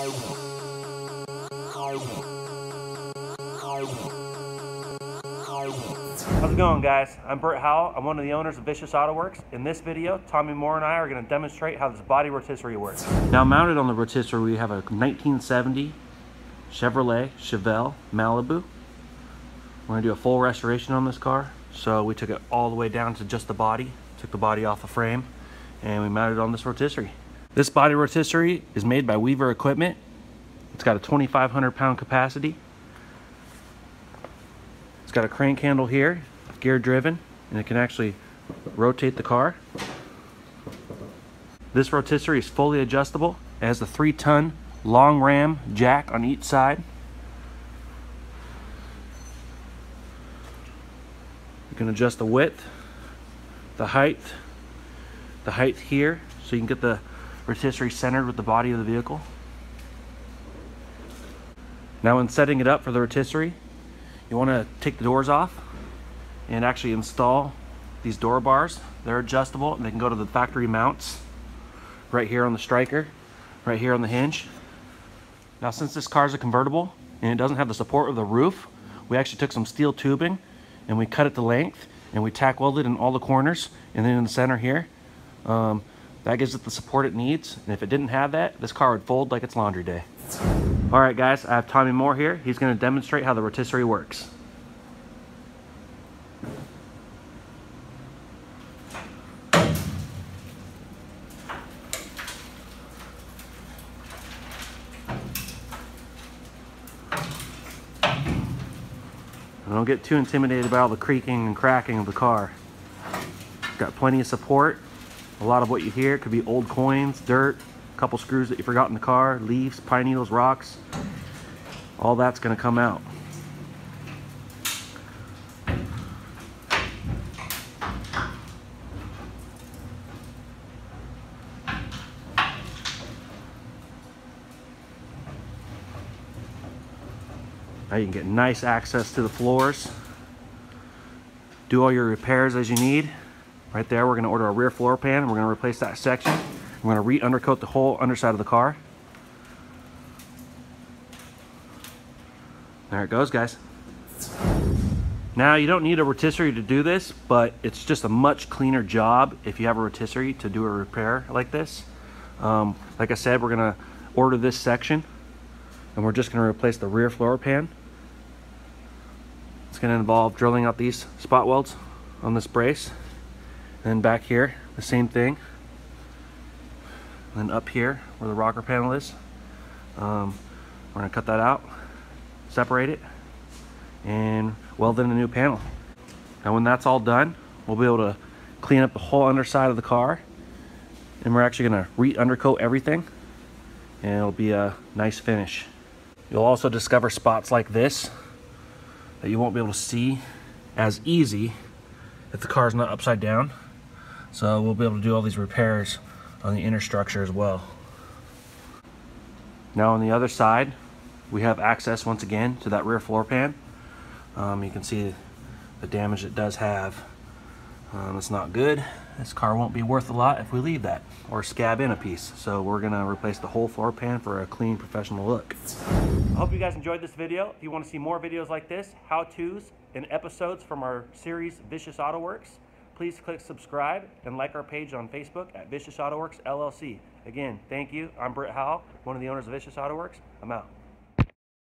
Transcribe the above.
How's it going guys? I'm Brit Howell. I'm one of the owners of Vicious Auto Works. In this video, Tommy Moore and I are going to demonstrate how this body rotisserie works. Now mounted on the rotisserie we have a 1970 Chevrolet Chevelle Malibu. We're going to do a full restoration on this car. So we took it all the way down to just the body, took the body off the frame, and we mounted on this rotisserie. This body rotisserie is made by Weaver Equipment. It's got a 2,500 pound capacity. It's got a crank handle here, gear driven, and it can actually rotate the car. This rotisserie is fully adjustable. It has a three ton long ram jack on each side. You can adjust the width, the height, the height here, so you can get the rotisserie centered with the body of the vehicle. Now when setting it up for the rotisserie, you want to take the doors off and actually install these door bars. They're adjustable and they can go to the factory mounts right here on the striker, right here on the hinge. Now since this car is a convertible and it doesn't have the support of the roof, we actually took some steel tubing and we cut it to length and we tack welded in all the corners and then in the center here. Um, that gives it the support it needs. And if it didn't have that, this car would fold like it's laundry day. All right, guys, I have Tommy Moore here. He's gonna demonstrate how the rotisserie works. don't get too intimidated by all the creaking and cracking of the car. Got plenty of support. A lot of what you hear could be old coins, dirt, a couple screws that you forgot in the car, leaves, pine needles, rocks. All that's gonna come out. Now you can get nice access to the floors. Do all your repairs as you need. Right there, we're gonna order a rear floor pan. We're gonna replace that section. We're gonna re-undercoat the whole underside of the car. There it goes, guys. Now, you don't need a rotisserie to do this, but it's just a much cleaner job if you have a rotisserie to do a repair like this. Um, like I said, we're gonna order this section and we're just gonna replace the rear floor pan. It's to involve drilling out these spot welds on this brace. Then back here, the same thing. Then up here, where the rocker panel is, um, we're to cut that out, separate it, and weld in a new panel. Now when that's all done, we'll be able to clean up the whole underside of the car. And we're actually to re-undercoat everything. And it'll be a nice finish. You'll also discover spots like this that you won't be able to see as easy if the car is not upside down. So we'll be able to do all these repairs on the inner structure as well. Now on the other side, we have access once again to that rear floor pan. Um, you can see the damage it does have. Um, it's not good. This car won't be worth a lot if we leave that or scab in a piece. So we're gonna replace the whole floor pan for a clean professional look. I hope you guys enjoyed this video. If you wanna see more videos like this, how-tos, and episodes from our series Vicious Auto Works, please click subscribe and like our page on Facebook at Vicious Auto Works LLC. Again, thank you. I'm Brit Howell, one of the owners of Vicious Auto Works. I'm out.